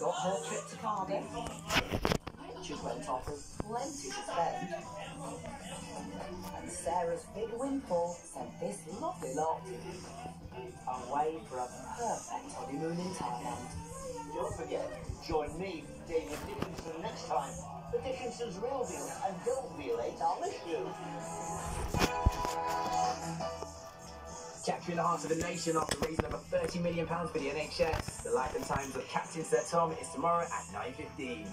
got her trip to Cardiff. She went off with plenty to spend. And Sarah's big windfall sent this lovely lot away for a perfect honeymoon in Thailand. Don't forget, join me, David Dickinson, next time for Dickinson's Real Deal, and don't be late, I'll miss you. Capturing the heart of the nation after raising over £30 million for the NHS. The life and times of Captain Sir Tom is tomorrow at 9.15.